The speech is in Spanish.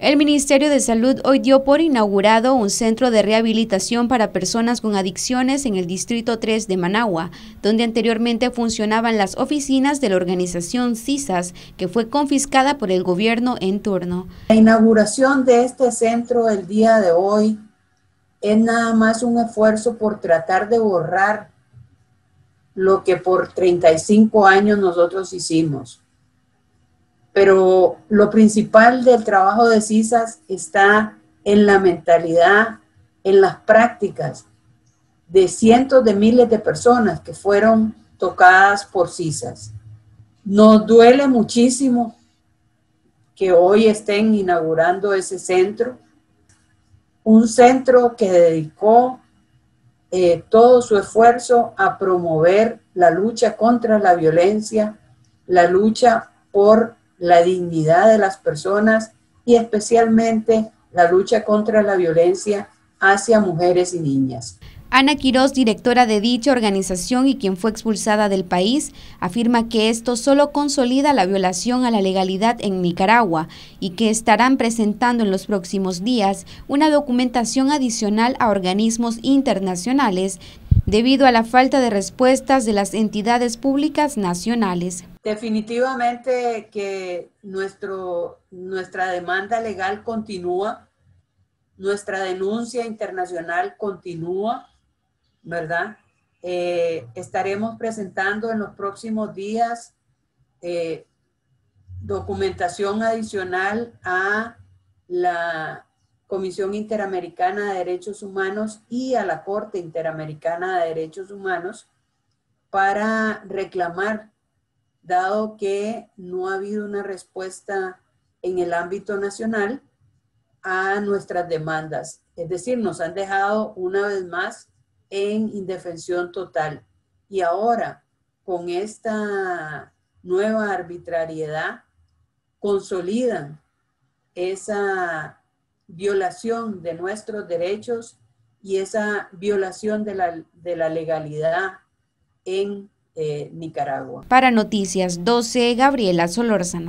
El Ministerio de Salud hoy dio por inaugurado un centro de rehabilitación para personas con adicciones en el Distrito 3 de Managua, donde anteriormente funcionaban las oficinas de la organización CISAS, que fue confiscada por el gobierno en turno. La inauguración de este centro el día de hoy es nada más un esfuerzo por tratar de borrar lo que por 35 años nosotros hicimos pero lo principal del trabajo de CISAS está en la mentalidad, en las prácticas de cientos de miles de personas que fueron tocadas por CISAS. Nos duele muchísimo que hoy estén inaugurando ese centro, un centro que dedicó eh, todo su esfuerzo a promover la lucha contra la violencia, la lucha por la dignidad de las personas y especialmente la lucha contra la violencia hacia mujeres y niñas. Ana Quiroz, directora de dicha organización y quien fue expulsada del país, afirma que esto solo consolida la violación a la legalidad en Nicaragua y que estarán presentando en los próximos días una documentación adicional a organismos internacionales debido a la falta de respuestas de las entidades públicas nacionales. Definitivamente que nuestro, nuestra demanda legal continúa, nuestra denuncia internacional continúa, ¿verdad? Eh, estaremos presentando en los próximos días eh, documentación adicional a la Comisión Interamericana de Derechos Humanos y a la Corte Interamericana de Derechos Humanos para reclamar, dado que no ha habido una respuesta en el ámbito nacional a nuestras demandas. Es decir, nos han dejado una vez más en indefensión total. Y ahora, con esta nueva arbitrariedad, consolidan esa violación de nuestros derechos y esa violación de la, de la legalidad en eh, Nicaragua. Para Noticias 12, Gabriela Solórzano.